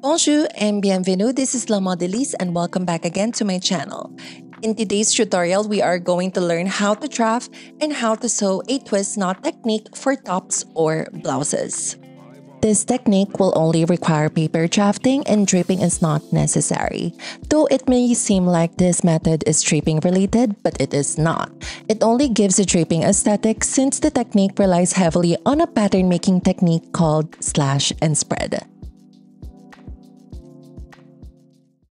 Bonjour and bienvenue. This is La Modeliste and welcome back again to my channel. In today's tutorial, we are going to learn how to draft and how to sew a twist knot technique for tops or blouses. This technique will only require paper drafting and draping is not necessary. Though it may seem like this method is draping related, but it is not. It only gives a draping aesthetic since the technique relies heavily on a pattern making technique called slash and spread.